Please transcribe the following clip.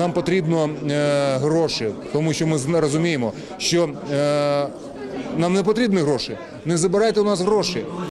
нам потрібно е, гроші, тому що ми розуміємо, що е, нам не потрібні гроші. Не забирайте у нас гроші.